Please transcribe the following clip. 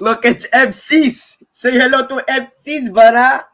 Look, it's MCs. Say hello to MCs, brah.